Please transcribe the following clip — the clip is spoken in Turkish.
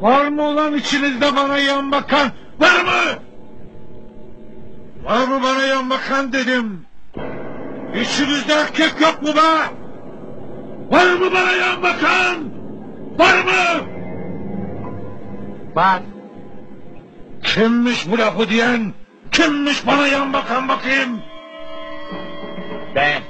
Var mı olan içinizde bana yan bakan? Var mı? Var mı bana yan bakan dedim. İçinizde erkek yok mu be? Var mı bana yan bakan? Var mı? Bak. Kimmiş bu lafı diyen? Kimmiş bana yan bakan bakayım? Ben.